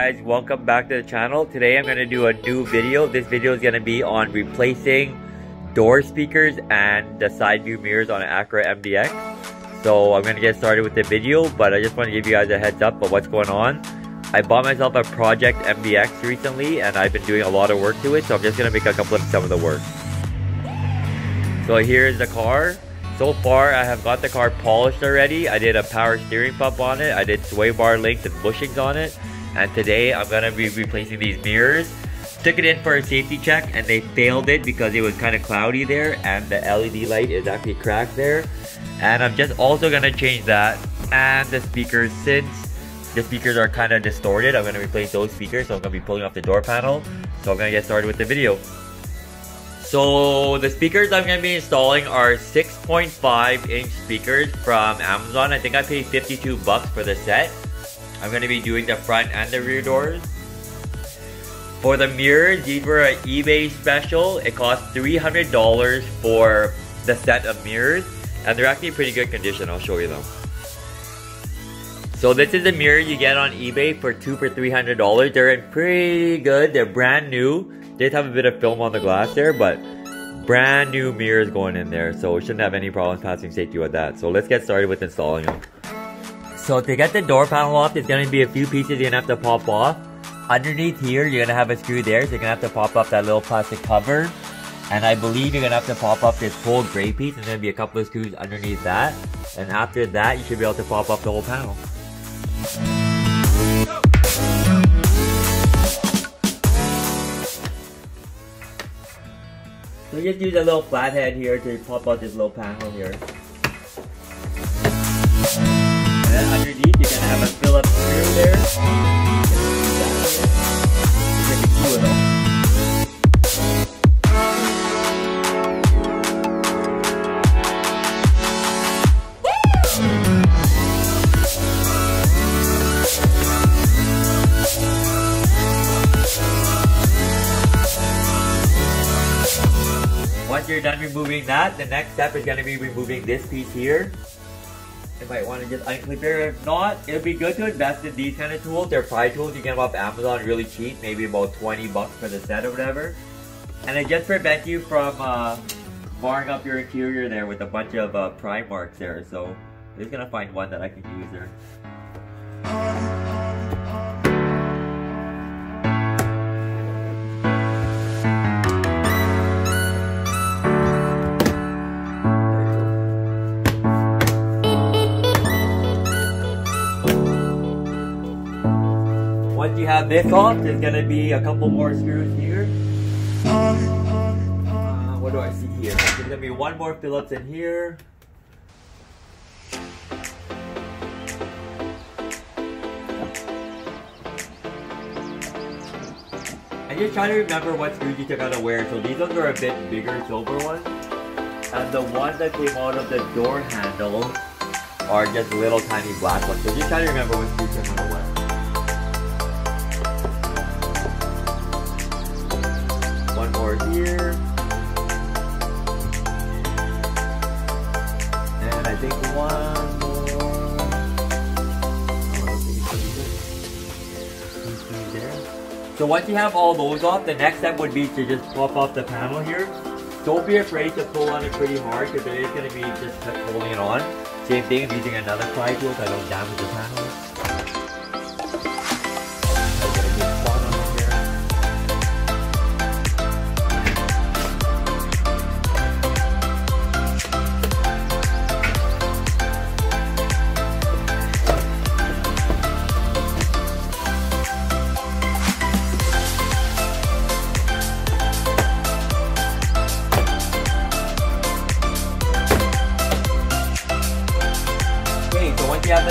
guys, welcome back to the channel. Today I'm going to do a new video. This video is going to be on replacing door speakers and the side view mirrors on an Acura MDX. So I'm going to get started with the video, but I just want to give you guys a heads up of what's going on. I bought myself a Project MDX recently and I've been doing a lot of work to it, so I'm just going to make a couple of some of the work. So here's the car. So far, I have got the car polished already. I did a power steering pump on it. I did sway bar links and bushings on it. And today, I'm to be replacing these mirrors. Took it in for a safety check and they failed it because it was kind of cloudy there and the LED light is actually cracked there. And I'm just also to change that and the speakers since the speakers are kind of distorted. I'm to replace those speakers so I'm to be pulling off the door panel. So I'm to get started with the video. So the speakers I'm to be installing are 6.5 inch speakers from Amazon. I think I paid 52 bucks for the set. I'm going to be doing the front and the rear doors. For the mirrors, these were an eBay special. It cost $300 for the set of mirrors. And they're actually pretty good condition. I'll show you them. So this is a mirror you get on eBay for two for $300. They're in pretty good. They're brand new They have a bit of film on the glass there, but brand new mirrors going in there, so we shouldn't have any problems passing safety with that. So let's get started with installing them. So to get the door panel off, there's going to be a few pieces you're going to have to pop off. Underneath here, you're going to have a screw there, so you're going to have to pop up that little plastic cover. And I believe you're going to have to pop up this whole gray piece, and to be a couple of screws underneath that. And after that, you should be able to pop up the whole panel. So just use a little flathead here to pop out this little panel here. Underneath you're gonna have a Phillips screw there. You can glue it on. Once you're done removing that, the next step is going to be removing this piece here. You might want to just unclip it. If not, it'd be good to invest in these kind of tools. They're pry tools you get them off Amazon really cheap, maybe about 20 bucks for the set or whatever. And it just prevents you from uh, marring up your interior there with a bunch of uh, pry marks there. So I'm just to find one that I can use there. Have this off, there's gonna be a couple more screws here. Uh, what do I see here? There's gonna be one more Phillips in here. And just trying to remember what screws you took out of where. So these ones are a bit bigger silver ones. And the ones that came out of the door handle are just little tiny black ones. So just try to remember what screws came here. And I think one more. So once you have all those off, the next step would be to just pop off the panel here. Don't be afraid to pull on it pretty hard because it is going to be just holding it on. Same thing if using another pry tool so I don't damage the panel.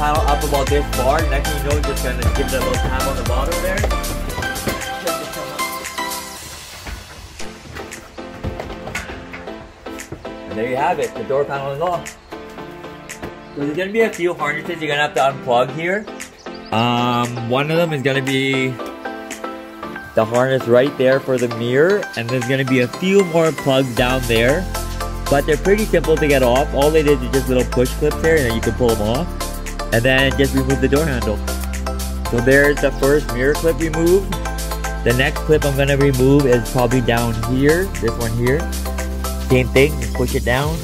Panel up about this far, next thing you know, just gonna give it a little tap on the bottom there. And there you have it, the door panel is off. So there's gonna be a few harnesses you're gonna have to unplug here. Um, one of them is gonna be the harness right there for the mirror, and there's gonna be a few more plugs down there. But they're pretty simple to get off. All they did is just little push clips there and then you can pull them off. And then just remove the door handle. So there's the first mirror clip removed. The next clip I'm gonna remove is probably down here, this one here. Same thing, just push it down.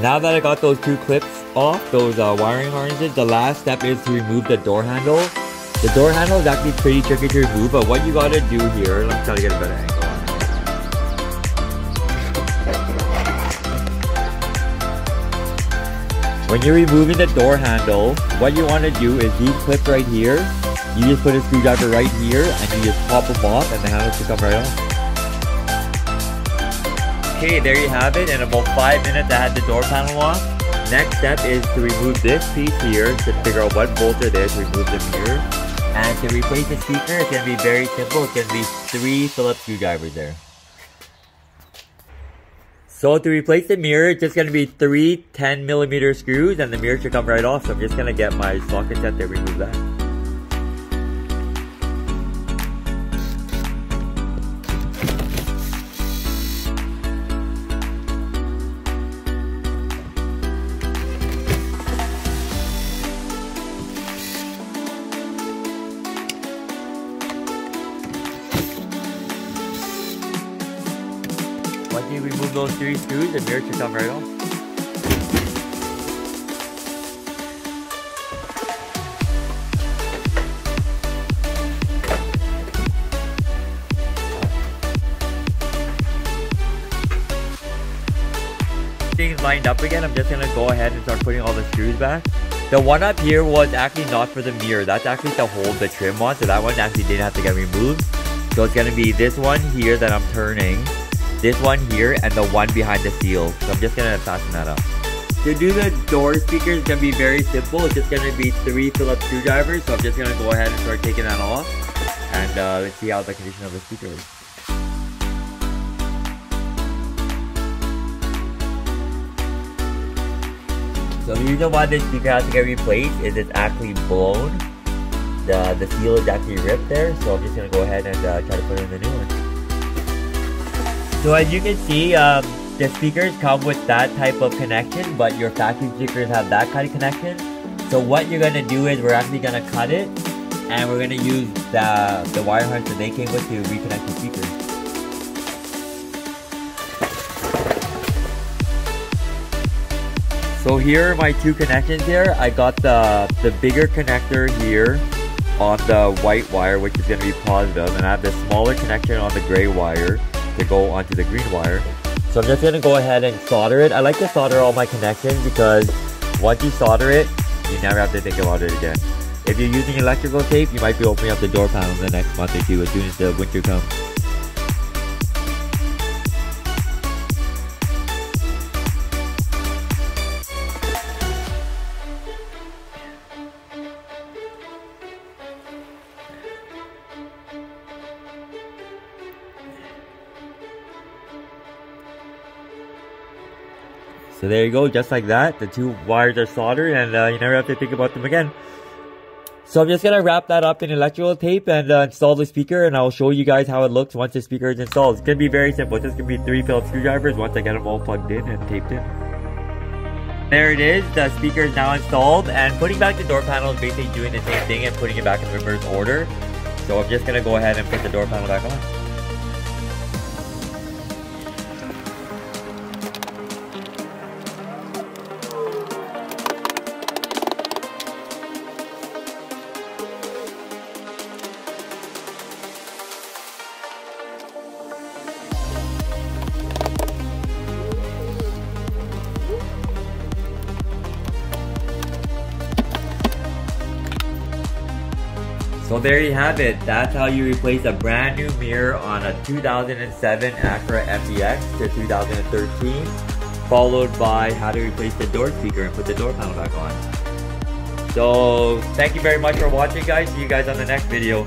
Now that I got those two clips off, those uh, wiring harnesses, the last step is to remove the door handle. The door handle is actually pretty tricky to remove, but what you gotta do here, let me try to get a better angle. When you're removing the door handle, what you wanna do is these clips right here, you just put a screwdriver right here and you just pop them off and the handle should come right off. Okay, there you have it. In about 5 minutes I had the door panel off. Next step is to remove this piece here to figure out what bolt it is, remove the mirror. And to replace the speaker, it's going to be very simple. It's going to be three Phillips screwdrivers there. So to replace the mirror, it's just going to be three 10 millimeter screws and the mirror should come right off. So I'm just going to get my socket set to remove that. Once you remove those three screws, the mirror should come right off. Things lined up again, I'm just gonna go ahead and start putting all the screws back. The one up here was actually not for the mirror, that's actually to hold the trim on, so that one actually didn't have to get removed. So it's gonna be this one here that I'm turning, this one here, and the one behind the seal. So I'm just gonna fasten that up. To do the door speaker is gonna be very simple. It's just gonna be three Phillips screwdrivers. So I'm just gonna go ahead and start taking that off. And uh, let's see how the condition of the speaker is. So the reason why this speaker has to get replaced is it's actually blown. The, the seal is actually ripped there. So I'm just gonna go ahead and uh, try to put in the new one. So as you can see, um, the speakers come with that type of connection, but your factory speakers have that kind of connection. So what you're gonna do is we're actually gonna cut it, and we're gonna use the the wire harness that they came with to reconnect the speakers. So here are my two connections here. I got the the bigger connector here on the white wire, which is gonna be positive, and I have the smaller connection on the gray wire to go onto the green wire. So I'm just gonna go ahead and solder it. I like to solder all my connections because once you solder it, you never have to think about it again. If you're using electrical tape, you might be opening up the door panel in the next month or two as soon as the winter comes. So there you go, just like that. The two wires are soldered and uh, you never have to think about them again. So I'm just going to wrap that up in electrical tape and uh, install the speaker and I'll show you guys how it looks once the speaker is installed. It's going to be very simple. It's just going to be three Phillips screwdrivers once I get them all plugged in and taped in. There it is, the speaker is now installed and putting back the door panel is basically doing the same thing and putting it back in reverse order. So I'm just going to go ahead and put the door panel back on. So there you have it. That's how you replace a brand new mirror on a 2007 Acura MDX to 2013, followed by how to replace the door speaker and put the door panel back on. So thank you very much for watching guys. See you guys on the next video.